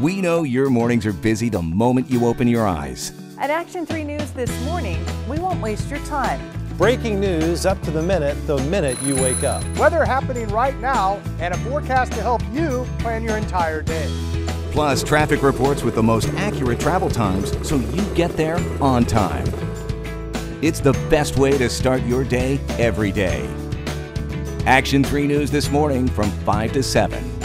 We know your mornings are busy the moment you open your eyes. At Action 3 News this morning, we won't waste your time. Breaking news up to the minute the minute you wake up. Weather happening right now and a forecast to help you plan your entire day. Plus, traffic reports with the most accurate travel times so you get there on time. It's the best way to start your day every day. Action 3 News this morning from 5 to 7.